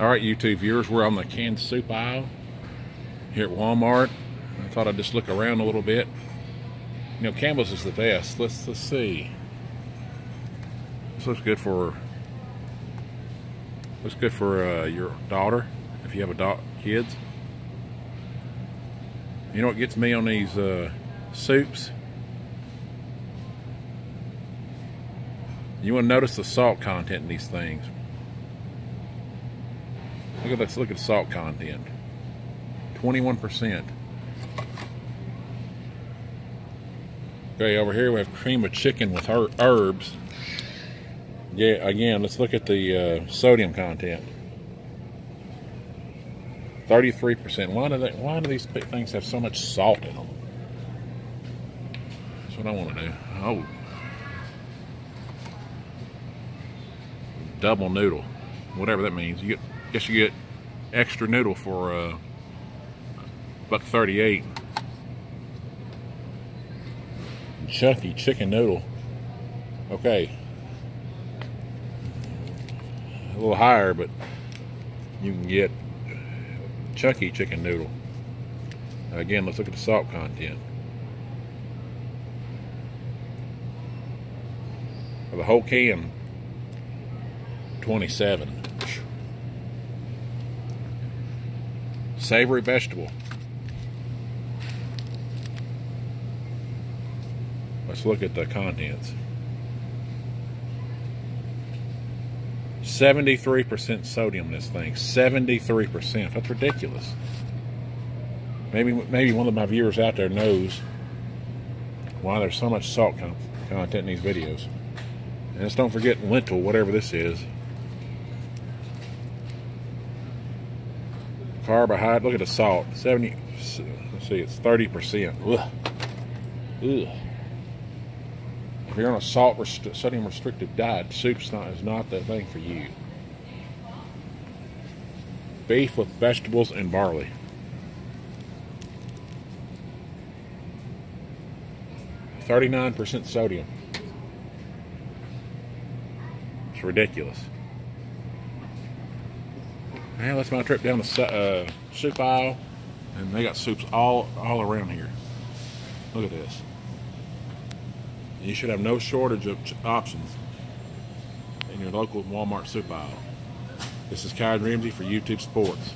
All right, YouTube viewers, we're on the canned soup aisle here at Walmart. I thought I'd just look around a little bit. You know, Campbell's is the best. Let's let's see. This looks good for looks good for uh, your daughter if you have a kids. You know what gets me on these uh, soups? You want to notice the salt content in these things. Look at this. Look at salt content. 21%. Okay, over here we have cream of chicken with her herbs. Yeah, again, let's look at the uh, sodium content. 33%. Why do, they, why do these things have so much salt in them? That's what I want to do. Oh. Double noodle. Whatever that means. You get guess you get extra noodle for uh, buck 38. Chunky chicken noodle. Okay. A little higher, but you can get chunky chicken noodle. Again, let's look at the salt content. For the whole can, 27. Savory vegetable. Let's look at the contents. 73% sodium in this thing. 73%. That's ridiculous. Maybe maybe one of my viewers out there knows why there's so much salt content in these videos. And just don't forget lentil, whatever this is. Carbohydrate, look at the salt. 70, let's see, it's 30%. Ugh. Ugh. If you're on a salt rest sodium restricted diet, soup's not is not the thing for you. Beef with vegetables and barley. Thirty-nine percent sodium. It's ridiculous. Now that's my trip down the uh, soup aisle, and they got soups all all around here. Look at this. You should have no shortage of options in your local Walmart soup aisle. This is Kige Ramsey for YouTube Sports.